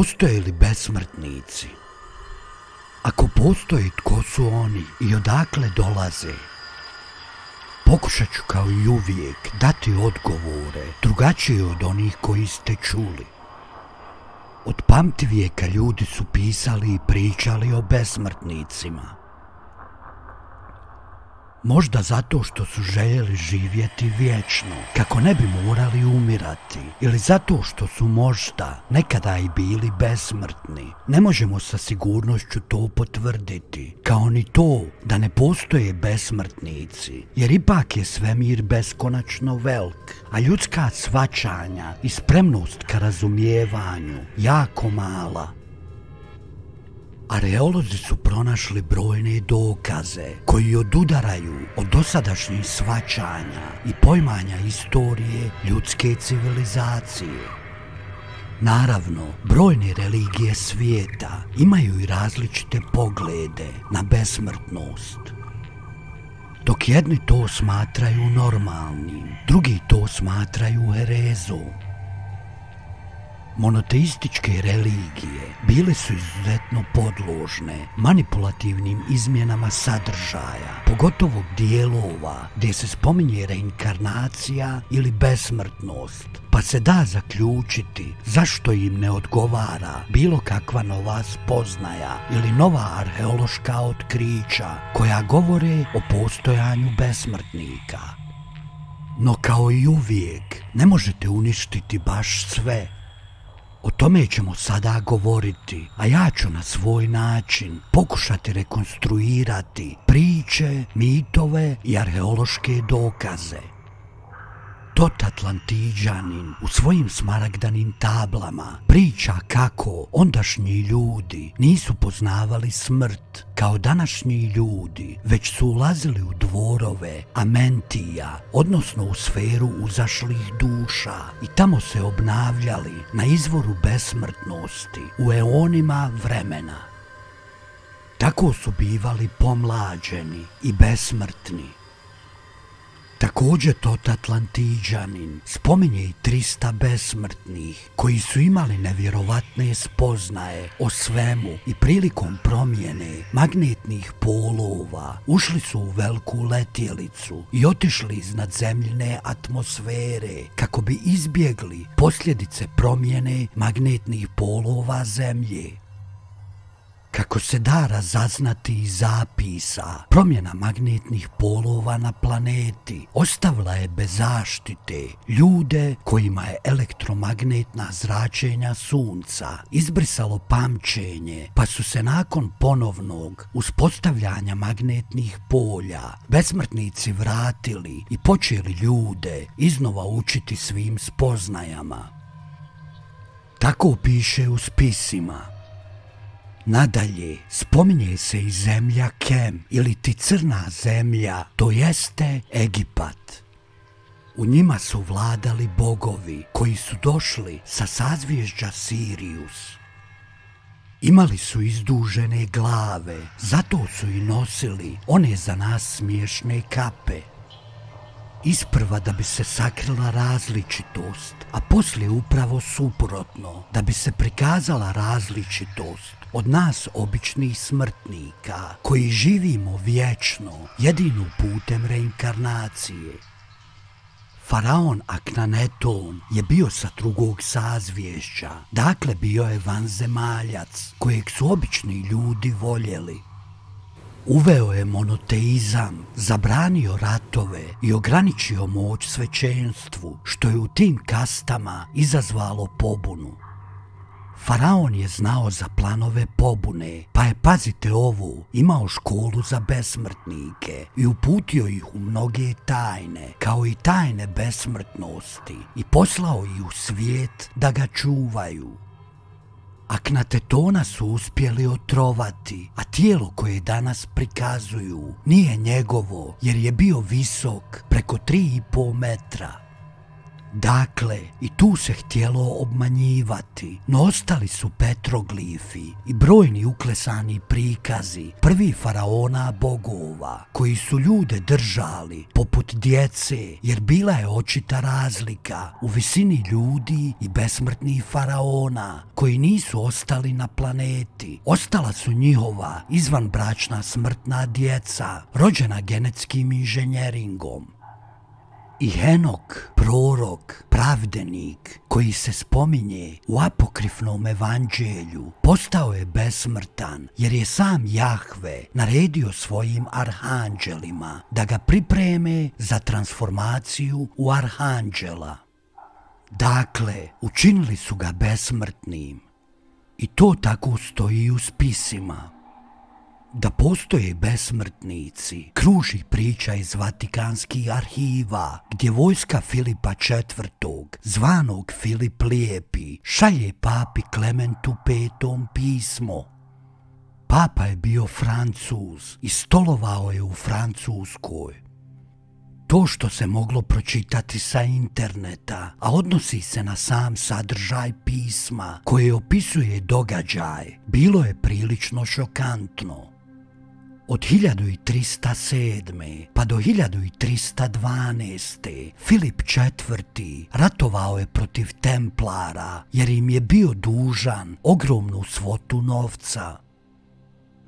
Postoje li besmrtnici? Ako postoji, tko su oni i odakle dolaze? Pokušat ću kao i uvijek dati odgovore drugačije od onih koji ste čuli. Od pamtivijeka ljudi su pisali i pričali o besmrtnicima. Možda zato što su željeli živjeti vječno, kako ne bi morali umirati, ili zato što su možda nekada i bili besmrtni. Ne možemo sa sigurnošću to potvrditi, kao ni to da ne postoje besmrtnici, jer ipak je svemir beskonačno velik, a ljudska svačanja i spremnost ka razumijevanju jako mala. Areolozi su pronašli brojne dokaze koji odudaraju od dosadašnjih svačanja i pojmanja istorije ljudske civilizacije. Naravno, brojne religije svijeta imaju i različite poglede na besmrtnost. Dok jedni to smatraju normalnim, drugi to smatraju herezom. Monoteističke religije bile su izuzetno podložne manipulativnim izmjenama sadržaja, pogotovo dijelova gdje se spominje reinkarnacija ili besmrtnost, pa se da zaključiti zašto im ne odgovara bilo kakva nova spoznaja ili nova arheološka otkrića koja govore o postojanju besmrtnika. No kao i uvijek, ne možete uništiti baš sve, o tome ćemo sada govoriti, a ja ću na svoj način pokušati rekonstruirati priče, mitove i arheološke dokaze. Tot Atlantiđanin u svojim smaragdanim tablama priča kako ondašnji ljudi nisu poznavali smrt kao današnji ljudi, već su ulazili u dvorove Amentija, odnosno u sferu uzašlih duša i tamo se obnavljali na izvoru besmrtnosti u eonima vremena. Tako su bivali pomlađeni i besmrtni, Također tot Atlantiđanin spominje i 300 besmrtnih koji su imali nevjerovatne spoznaje o svemu i prilikom promjene magnetnih polova ušli su u veliku letjelicu i otišli iznad zemljine atmosfere kako bi izbjegli posljedice promjene magnetnih polova zemlje. Kako se da razaznati iz zapisa, promjena magnetnih polova na planeti ostavila je bez zaštite ljude kojima je elektromagnetna zračenja sunca izbrisalo pamćenje, pa su se nakon ponovnog uspostavljanja magnetnih polja besmrtnici vratili i počeli ljude iznova učiti svim spoznajama. Tako piše u spisima. Nadalje, spominje se i zemlja Kem ili ti crna zemlja, to jeste Egipat. U njima su vladali bogovi koji su došli sa sazvježđa Sirius. Imali su izdužene glave, zato su i nosili one za nas smiješne kape. Isprva da bi se sakrila različitost, a poslije upravo suprotno, da bi se prikazala različitost od nas običnih smrtnika koji živimo vječno jedinu putem reinkarnacije. Faraon Aknaneton je bio sa drugog sazvješća, dakle bio je vanzemaljac kojeg su obični ljudi voljeli. Uveo je monoteizam, zabranio ratove i ograničio moć svećenstvu, što je u tim kastama izazvalo pobunu. Faraon je znao za planove pobune, pa je, pazite ovu, imao školu za besmrtnike i uputio ih u mnoge tajne, kao i tajne besmrtnosti i poslao ih u svijet da ga čuvaju. Aknatetona su uspjeli otrovati, a tijelo koje danas prikazuju nije njegovo jer je bio visok preko 3,5 metra. Dakle, i tu se htjelo obmanjivati, no ostali su petroglifi i brojni uklesani prikazi prvi faraona bogova, koji su ljude držali poput djece, jer bila je očita razlika u visini ljudi i besmrtnih faraona, koji nisu ostali na planeti. Ostala su njihova izvanbračna smrtna djeca, rođena genetskim inženjeringom. I Henok, prorok, pravdenik, koji se spominje u apokrifnom evanđelju, postao je besmrtan jer je sam Jahve naredio svojim arhanđelima da ga pripreme za transformaciju u arhanđela. Dakle, učinili su ga besmrtnim. I to tako stoji u spisima. Da postoje besmrtnici, kruži priča iz Vatikanskih arhiva, gdje vojska Filipa IV. zvanog Filip Lijepi šalje papi Klementu petom pismo. Papa je bio francuz i stolovao je u Francuskoj. To što se moglo pročitati sa interneta, a odnosi se na sam sadržaj pisma koje opisuje događaj, bilo je prilično šokantno. Od 1307. pa do 1312. Filip IV. ratovao je protiv Templara jer im je bio dužan ogromnu svotu novca.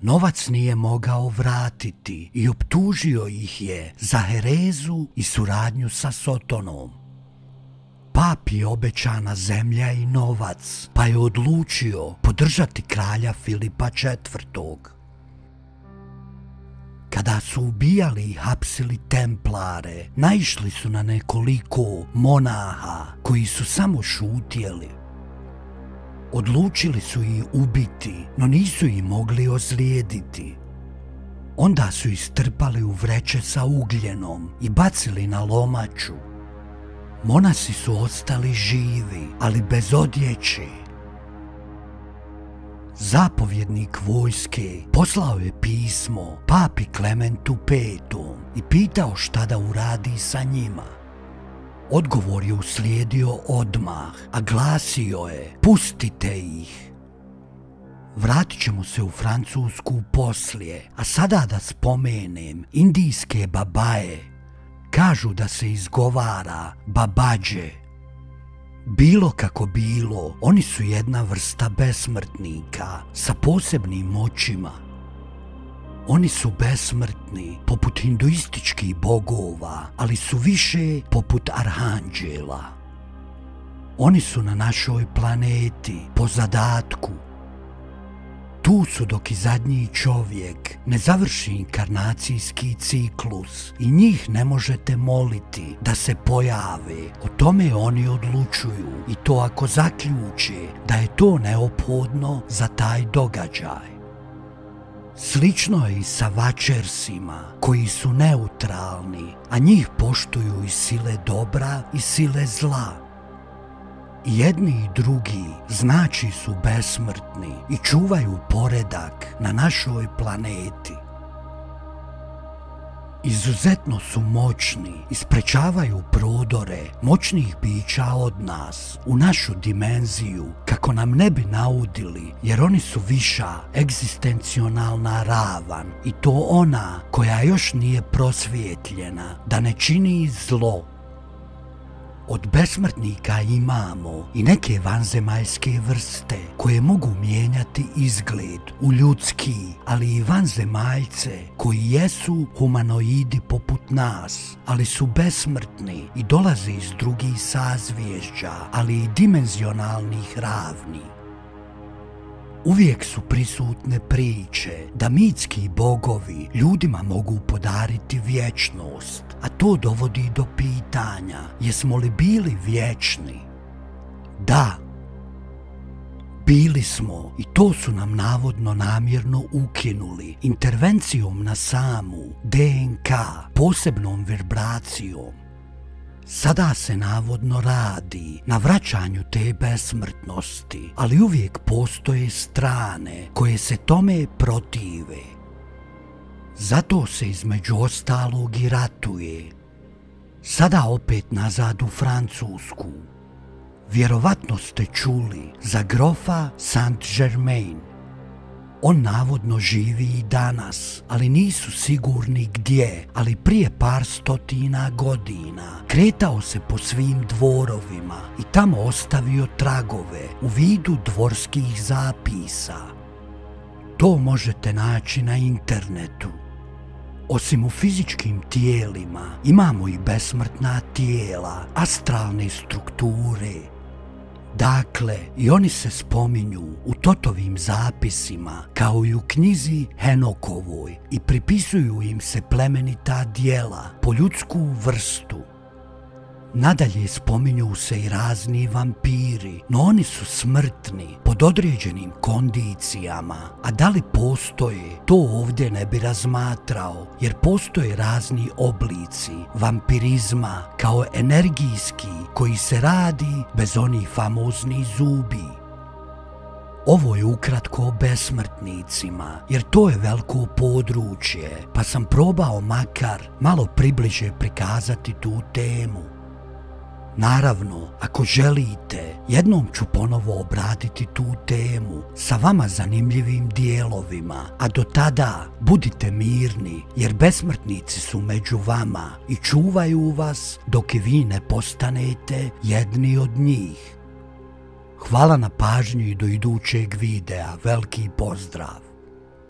Novac nije mogao vratiti i optužio ih je za herezu i suradnju sa Sotonom. Papi je obećana zemlja i novac, pa je odlučio podržati kralja Filipa IV. Kada su ubijali i hapsili templare, naišli su na nekoliko monaha koji su samo šutjeli. Odlučili su ih ubiti, no nisu ih mogli ozlijediti. Onda su ih u vreće sa ugljenom i bacili na lomaču. Monasi su ostali živi, ali bez odjeće zapovjednik vojske poslao je pismo papi Klementu V i pitao šta da uradi sa njima. Odgovor je uslijedio odmah, a glasio je pustite ih. Vratit ćemo se u Francusku poslije, a sada da spomenem indijske babaje. Kažu da se izgovara babađe. Bilo kako bilo, oni su jedna vrsta besmrtnika sa posebnim moćima. Oni su besmrtni poput hinduističkih bogova, ali su više poput arhanđela. Oni su na našoj planeti po zadatku tu su dok i zadnji čovjek ne završi inkarnacijski ciklus i njih ne možete moliti da se pojave. O tome oni odlučuju i to ako zaključe da je to neophodno za taj događaj. Slično je i sa vačersima koji su neutralni, a njih poštuju i sile dobra i sile zla jedni i drugi znači su besmrtni i čuvaju poredak na našoj planeti. Izuzetno su moćni i sprečavaju prodore moćnih bića od nas u našu dimenziju kako nam ne bi naudili jer oni su viša egzistencionalna ravan i to ona koja još nije prosvjetljena da ne čini zlo od besmrtnika imamo i neke vanzemaljske vrste koje mogu mijenjati izgled u ljudski, ali i vanzemaljce koji jesu humanoidi poput nas, ali su besmrtni i dolaze iz drugih sazvježđa, ali i dimenzionalnih ravni. Uvijek su prisutne priče da mitski bogovi ljudima mogu podariti vječnost, a to dovodi do pitanja jesmo li bili vječni? Da, bili smo i to su nam navodno namjerno ukinuli intervencijom na samu DNK, posebnom vibracijom Sada se navodno radi na vraćanju te besmrtnosti, ali uvijek postoje strane koje se tome protive. Zato se između ostalog i ratuje. Sada opet nazad u Francusku. Vjerovatno ste čuli za grofa Saint-Germain. On navodno živi i danas, ali nisu sigurni gdje, ali prije par stotina godina kretao se po svim dvorovima i tamo ostavio tragove u vidu dvorskih zapisa. To možete naći na internetu. Osim u fizičkim tijelima, imamo i besmrtna tijela, astralne strukture. Dakle, i oni se spominju u Totovim zapisima, kao i u knjizi Henokovoj i pripisuju im se plemenita dijela po ljudsku vrstu. Nadalje spominju se i razni vampiri, no oni su smrtni pod određenim kondicijama, a da li postoje, to ovdje ne bi razmatrao, jer postoje razni oblici vampirizma kao energijski koji se radi bez onih famoznih zubi. Ovo je ukratko o besmrtnicima, jer to je veliko područje, pa sam probao makar malo približe prikazati tu temu. Naravno, ako želite, jednom ću ponovo obraditi tu temu sa vama zanimljivim dijelovima, a do tada budite mirni jer besmrtnici su među vama i čuvaju vas dok i vi ne postanete jedni od njih. Hvala na pažnju i do idućeg videa, veliki pozdrav!